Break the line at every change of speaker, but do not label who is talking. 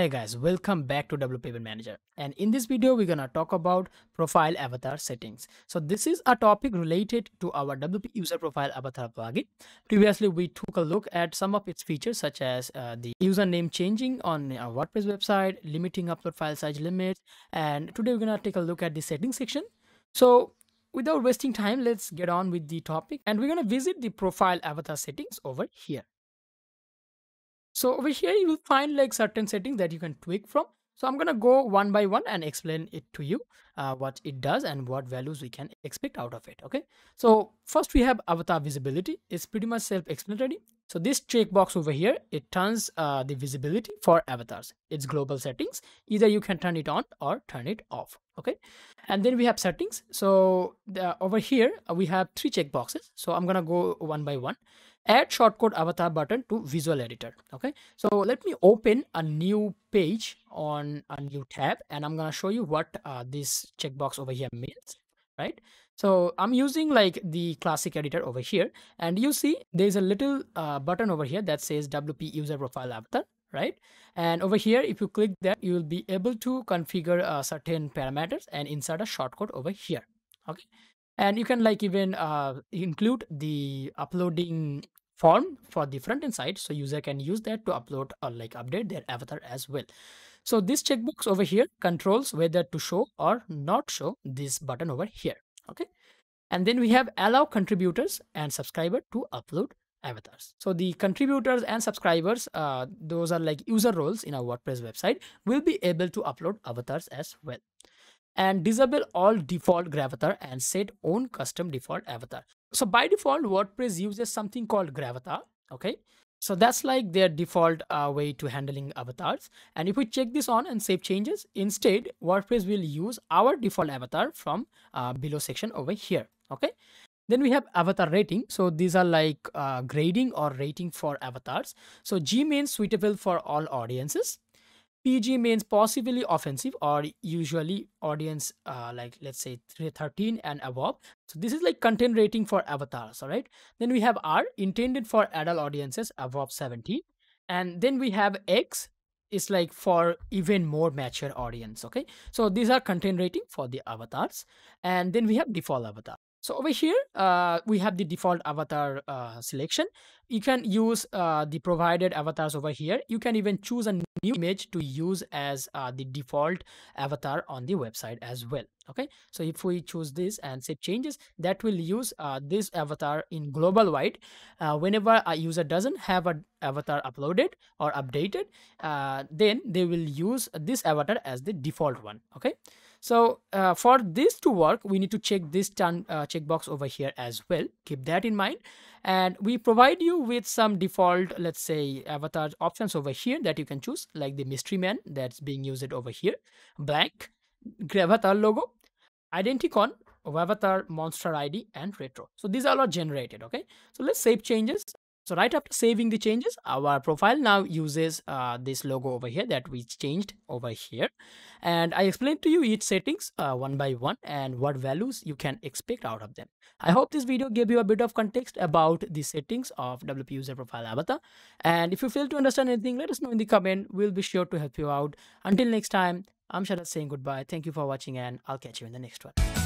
Hey guys, welcome back to WP Event Manager. And in this video, we're gonna talk about profile avatar settings. So this is a topic related to our WP user profile avatar plugin. Previously, we took a look at some of its features such as uh, the username changing on our WordPress website, limiting upload file size limits. And today we're gonna take a look at the settings section. So without wasting time, let's get on with the topic. And we're gonna visit the profile avatar settings over here. So over here, you will find like certain settings that you can tweak from. So I'm going to go one by one and explain it to you uh, what it does and what values we can expect out of it. Okay. So first we have avatar visibility. It's pretty much self-explanatory. So this checkbox over here, it turns uh, the visibility for avatars. It's global settings. Either you can turn it on or turn it off. Okay. And then we have settings. So the, over here, we have three checkboxes. So I'm going to go one by one add shortcode avatar button to visual editor okay? So let me open a new page on a new tab and i'm gonna show you what uh, this checkbox over here means right? So i'm using like the classic editor over here and you see there's a little uh, button over here that says wp user profile avatar right? And over here if you click that you will be able to configure uh, certain parameters and insert a shortcode over here okay and you can like even uh, include the uploading form for the front end side so user can use that to upload or like update their avatar as well. So this checkbox over here controls whether to show or not show this button over here okay? And then we have allow contributors and subscriber to upload avatars. So the contributors and subscribers uh, those are like user roles in our wordpress website will be able to upload avatars as well and disable all default gravatar and set own custom default avatar. So by default, WordPress uses something called gravatar. Okay. So that's like their default uh, way to handling avatars. And if we check this on and save changes, instead WordPress will use our default avatar from uh, below section over here. Okay. Then we have avatar rating. So these are like uh, grading or rating for avatars. So G means suitable for all audiences. PG means possibly offensive or usually audience uh, like let's say 13 and above. So this is like content rating for avatars, all right? Then we have R intended for adult audiences above 17. And then we have X is like for even more mature audience, okay? So these are content rating for the avatars. And then we have default avatar. So over here, uh, we have the default avatar uh, selection. You can use uh, the provided avatars over here. You can even choose a new image to use as uh, the default avatar on the website as well. Okay, so if we choose this and save changes, that will use uh, this avatar in global wide. Uh, whenever a user doesn't have an avatar uploaded or updated, then they will use this avatar as the default one. Okay. So uh, for this to work, we need to check this turn uh, checkbox over here as well. Keep that in mind. And we provide you with some default, let's say, avatar options over here that you can choose, like the mystery man that's being used over here, blank, gravatar logo, identicon, wavatar monster ID, and retro. So these are all generated, okay? So let's save changes so right after saving the changes, our profile now uses uh, this logo over here that we changed over here. And I explained to you each settings uh, one by one and what values you can expect out of them. I hope this video gave you a bit of context about the settings of WP user profile avatar. And if you fail to understand anything, let us know in the comment. We'll be sure to help you out. Until next time, I'm Sharad saying goodbye. Thank you for watching and I'll catch you in the next one.